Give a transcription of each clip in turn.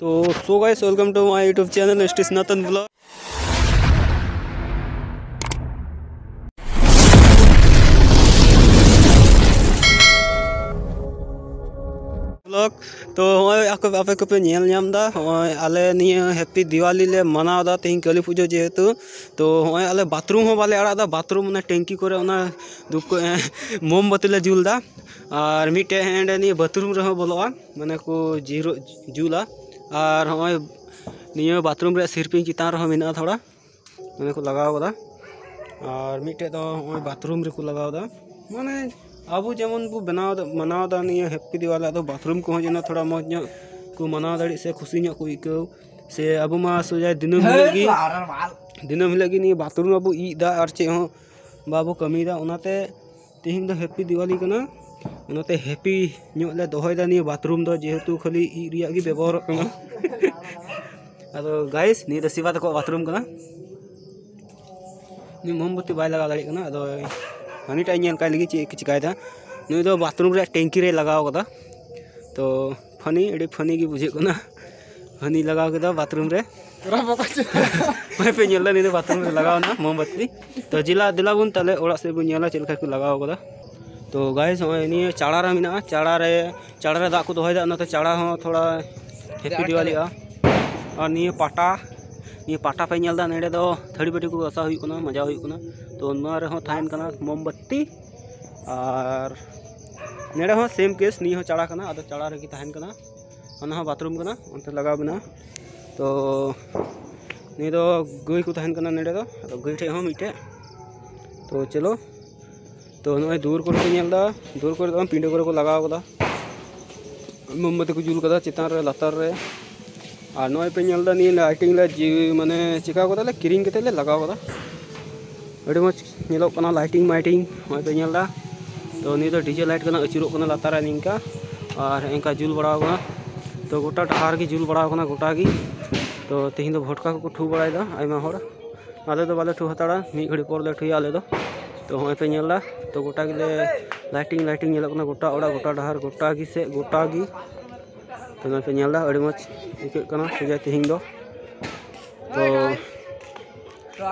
तो so guys welcome to my YouTube channel S T Sanatan blog तो आपको आपे को पे नेल नाम आले हैप्पी दिवाली ले मनाव दा तेहिं काली पूजा जेहेतु तो। हमारे आले बाथरूम हो बाले आड़ा बाथरूम ना टैंकी को मोमबत्ती ले जुल दा। और मिटे हेंडे निया बाथरूम रहो बोलोआ माने को ज़ीरो, जुला। और हमें नियम बाथरूम सिरपिंग चितान रहा मेना थोड़ा। मैंने को लगा लगवा और मिट्टे तो हमें बाथरूम रे को लगवा माने अब जेमन बो बनाव मनावदा नियम हैप्पी दिवाला तो बाथरूम को जो थोड़ा मज को मनाव दा से खुशी को। से अब सोजा दिन दिन हिलगी बाथरूम अब इ दा और चे बाबू कमी दा उनाते तेहन दो हैप्पी दिवाली कना उनाते हैप्पी ᱧᱚᱜ ले दोहय दा निया बाथरूम दो जेहेतु खाली ई रिया गी व्यवहार कना अदो गाइस निया दो सिवा तको बाथरूम कना ni मोमबत्ती बाय लगा दाड़ी कना अदो हनीटा ᱧᱮᱞ ᱠᱟᱭ ᱞᱟᱹᱜᱤᱫ ᱪᱮᱫ ᱪᱤᱠᱟᱭᱫᱟ ᱱᱩᱭ ᱫᱚ ᱵᱟᱛᱷᱨᱩᱢ ᱨᱮᱭᱟᱜ ᱴᱮᱝᱠᱤ ᱨᱮ ᱞᱟᱜᱟᱣ ᱠᱟᱫᱟ तो फनी अड़ी फनी की बुझे कना हनी लगाव केदा बाथरूम रे मैं पे नेला नहीं बाथरूम रे लगाव ना मोमबत्ती तो जिला दिला बुन तले ओड़ा से बुन नेला चलका को लगाव कदा तो गाइस नि चाड़ा रे मिना चाड़ा रे चाड़ा रे दाग को दोहय ना तो चाड़ा हो थोड़ा हैप्पी दिवाली और निये पाटा निये पाटा पे नेल दा नेडे दो थड़ी बटी को गसा हुई कना मज़ा हुई कना। तो ना रे हो थाइन कना मोमबत्ती और नेड़े हो सेम केस नी हो चढ़ा कना अदो अना हो बाथरूम कना। उनते लगाव बना। तो नी दो गई को तहन कना नेड़े दो अदो गई ठे हो मिटे तो चलो तो दूर कर नेलदा दूर कर दो पिंडे करे को लगाव कदा मोमबत्ती को जुल कदा चितान रे लतार रे और नय पे लाइटिंग जी, माने चिका किरिंग ले लगाव कदा नेलो कना लाइटिंग, माइटिंग नय पे तो नी तो डीजे लाइट कना अचुरोग लातार निंका और इनका जुल बड़ा तो गोटा डहार की जुल बड़ा गोटा की। तो तेहिं दो भटका को ठू आयमा होड़ आले तो बाले ठू हताड़ा मी घड़ी पर ले ठुया आले दो तो होय पे नेला तो गोटा गिले लाइटिंग लाइटिंग नेला कना गोटा ओड़ा गोटा डहार गोटा की से गोटा की तो नय पे नेला अड़ी मच इके कना सुजा तेहिं दो तो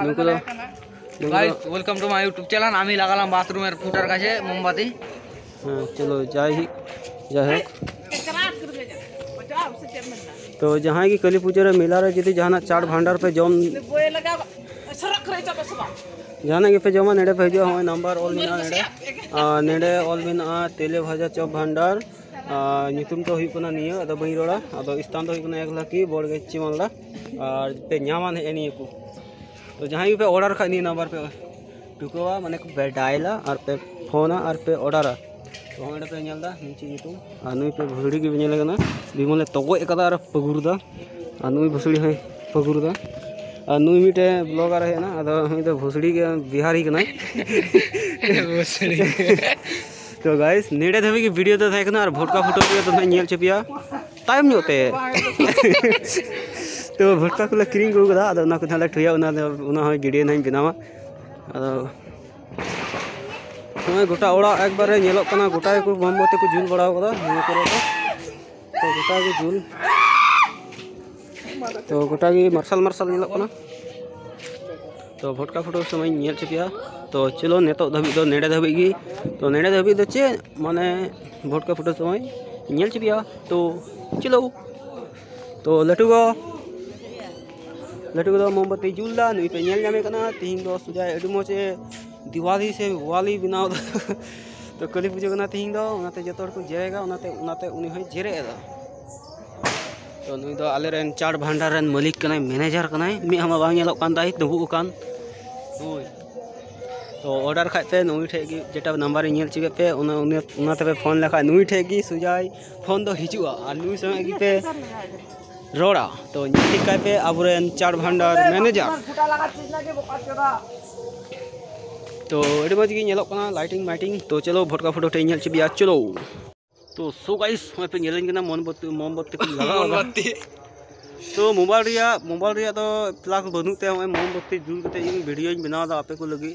नुको दो guys welcome to my YouTube channel আমি লাগালাম বাথরুমের ফুটার কাছে মোমবাতি हाँ चलो जय ही जय हो तो जहाँ की कली पूजा रे मेला रे जदि जहाँ चाट भांडार पे जम जाना गिफे जमा ने हजू हमें नम्बर ऑल मे ने ऑल मे तेले भाजा चप भंडार। नितम तो नहीं बी रहा अब स्थान तो एक लाख बड़गेची मालदा और पे नामा नहीं को तो जहाँ पे ऑर्डर खा नहीं नम्बर पे टुको मैं पे डायला, और पे फोना, और पे ऑर्डर। तो हम पे ना चीज़ पे भुसड़ी भी निकल भी मैं तगोजा और पगुरदा नुई भुसड़ी हाई पगुरदा नुई मिटे ब्लॉगर है ना अदो हम तो भुसड़ी के बिहारी कना तो गाइस नेड़े धबी की वीडियो तो था और भोटका फोटो भी तो नेल चपिया टाइम ᱧᱚᱜ तो भुटका को किरिंग को कदा अदो ना को थाले ठुया उना उना हो वीडियो नहीं बनावा अदो नय गोटा ओड़ा एक बार नेलो कना गोटा को मोमबत्ती को जुल बड़ाव कदा निये करे तो तो गोटा को जुल तो गोटा की मार्शल मार्शल तो भोटका फ़ोटो समय चपिया तो चलो नेतो धबी दो नेड़े धबी की। तो नेड़े दो चे, माने भोटका फ़ोटो समय चपिया तो चलो। तो लटू गो लटू दो मोमबत्ती जुलदा नुई पे नेल तिहिं दो सुजाय अडी मोचे दिवाली से वाली बनाव तो कली पूजा कना तिहिं दो। को जेरेगा, उनाते तो मैनेजर कनाय मी हमा बांग नेलो कान दाई दुबु तो ऑर्डर खाते नुई ठे जेटा नंबर नेल पे उना पे फ़ोन लेखा नुई ठे की सुजाय फ़ोन दो हिजुआ और नुई समय की पे रोड़ा तो नीति काय पे अबुरेन चार भंडार मैनेजर तो मज नेलो लाइटिंग माइटिंग तो चलो भटका फ़ोटो टे नेल चलो तो सो गाइस मैं पे नेलिन कना मोमबत्ती मोमबत्ती को लगा तो मोबाइल रिया मोबाइल रिया तो प्लाक बनु ते हमें मोमबत्ती जुल कते इन वीडियो इन बनावा दा आपे को लगी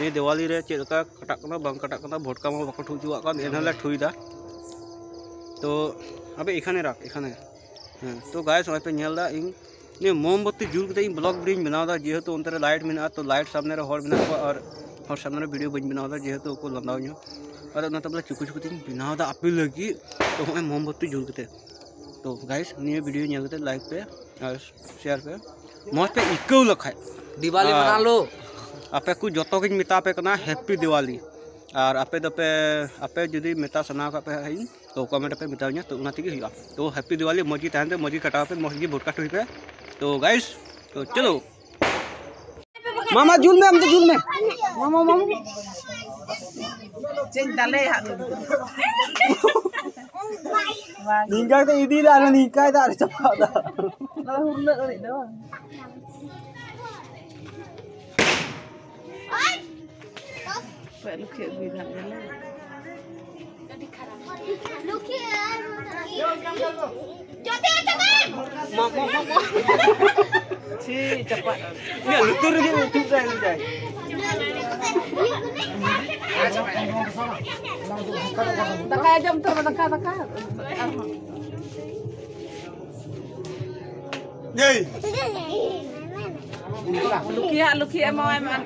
ने दिवाली रे चेद का कटाक कना बंग कना भटका मा बको ठुजुआ का एनहले ठुईदा तो अबे एखाने राख एखाने हाँ, तो गाइस वहाँ पे नेल दा इन ने मोमबत्ती जुल के ब्लॉग वीडियो बनाव दा जेहेतु उनते रे लाइट मेना तो लाइट सामने रे हर मेना को और हर सामने वीडियो बन बनाव दा जेहेतु को लंदाव चुकुचुकुती बनाव अपील लगे तो मोमबत्ती जुल कते तो गाइस नियो वीडियो नियो कते लाइक पे और शेयर पे। मस्त पे इको लखाय दिवाली हाँ। मना लो। आपे को जतो के मिता पे कना हैप्पी दिवाली। और आपे तो दपे आपे जदी मिता सना का पे हई तो कमेंट पे बताउनी तो उना ठीक हुआ तो हैप्पी तो दिवाली मजी टाइम पे मजी कटा पे मजी ब्रॉडकास्ट हुई पे। तो गाइस तो चलो। मामा झूल में हम तो झूल में। मामा मामा। Ningkang teh ini dah ada nikah dah ada cepat dah. Lah hulna kali doang. Pak look at me that one. Look at. Yo, come come. Cepat cepat. Mau mau mau. Si cepat. Ya, lutur dia lutur dia. Daka aja bentar, daka, daka. Yay! Lukia, lukia mau emang.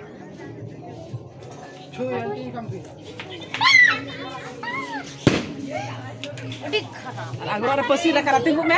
Agora possível, cara, tem como?